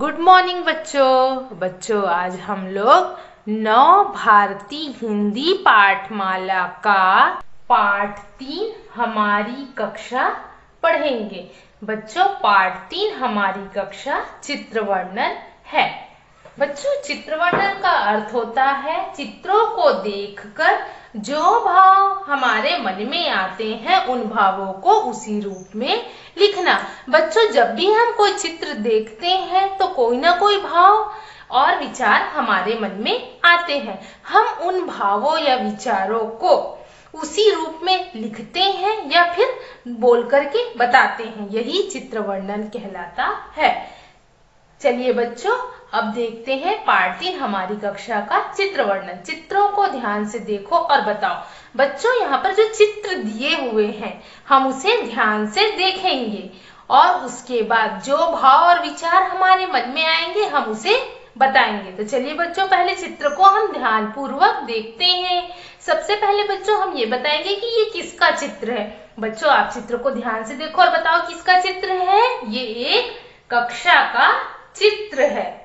Morning बच्चों। बच्चों, आज हम लोग नौ भारतीय हिंदी पाठमाला का पाठ तीन हमारी कक्षा पढ़ेंगे। बच्चों, पाठ तीन हमारी कक्षा चित्र वर्णन है। बच्चों चित्र वर्णन का अर्थ होता है चित्रों को देखकर जो भाव हमारे मन में आते हैं, उन भावों को उसी रूप में लिखना। बच्चों, जब भी हम कोई चित्र देखते हैं तो कोई ना कोई भाव और विचार हमारे मन में आते हैं। हम उन भावों या विचारों को उसी रूप में लिखते हैं या फिर बोल करके बताते हैं। यही चित्र वर्णन कहलाता है। चलिए बच्चों अब देखते हैं पार्ट तीन, हमारी कक्षा का चित्र वर्णन। चित्रों को ध्यान से देखो और बताओ। बच्चों, यहाँ पर जो चित्र दिए हुए हैं, हम उसे ध्यान से देखेंगे। और उसके बाद जो भाव और विचार हमारे मन में आएँगे, हम उसे बताएँगे। तो चलिए बच्चों, पहले चित्र को हम ध्यान पूर्वक देखते हैं। सबसे पहले बच्चों, हम ये बताएँगे कि ये किसका चित्र है। बच्चों, आप चित्र को ध्यान से देखो और बताओ किसका चित्र है। ये एक कक्षा का चित्र है।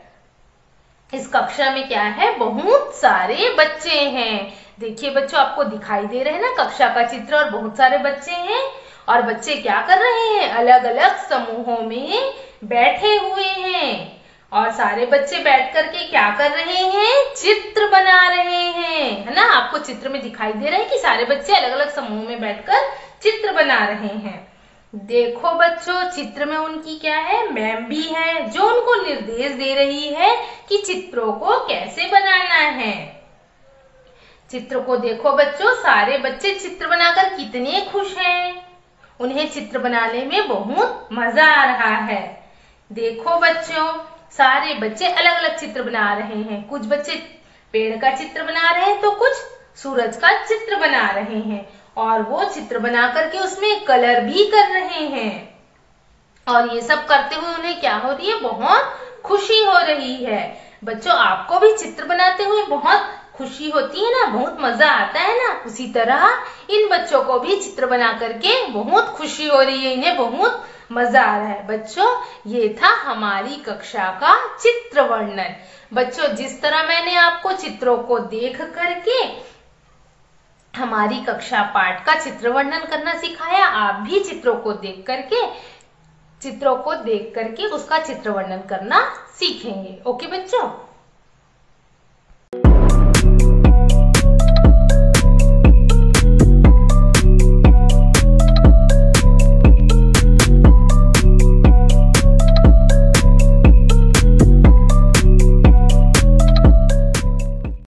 इस कक्षा में क्या है? बहुत सारे बच्चे हैं। देखिए बच्चों, आपको दिखाई दे रहे हैं ना कक्षा का चित्र और बहुत सारे बच्चे हैं। और बच्चे क्या कर रहे हैं? अलग अलग समूहों में बैठे हुए हैं। और सारे बच्चे बैठ करके क्या कर रहे हैं? चित्र बना रहे हैं। है ना? आपको चित्र में दिखाई दे रहा है कि सारे बच्चे अलग अलग समूह में बैठकर चित्र बना रहे हैं। देखो बच्चों, चित्र में उनकी क्या है? मैम भी है, जो उनको निर्देश दे रही है कि चित्रों को कैसे बनाना है। चित्र को देखो बच्चों, सारे बच्चे चित्र बनाकर कितने खुश हैं। उन्हें चित्र बनाने में बहुत मज़ा आ रहा है। देखो बच्चों, सारे बच्चे अलग अलग चित्र बना रहे हैं। कुछ बच्चे पेड़ का चित्र बना रहे हैं तो कुछ सूरज का चित्र बना रहे हैं। और वो चित्र बना करके उसमें कलर भी कर रहे हैं। और ये सब करते हुए उन्हें क्या हो रही है? बहुत खुशी हो रही है। बच्चों, आपको भी चित्र बनाते हुए बहुत खुशी होती है ना? बहुत मज़ा आता है ना? उसी तरह इन बच्चों को भी चित्र बना करके बहुत खुशी हो रही है। इन्हें बहुत मज़ा आ रहा है। बच्चों, ये था हमारी कक्षा का चित्र वर्णन। बच्चों, जिस तरह मैंने आपको चित्रों को देख करके हमारी कक्षा पाठ का चित्र वर्णन करना सिखाया। आप भी चित्रों को देख करके, चित्रों को देख करके उसका चित्र वर्णन करना सीखेंगे। ओके बच्चों?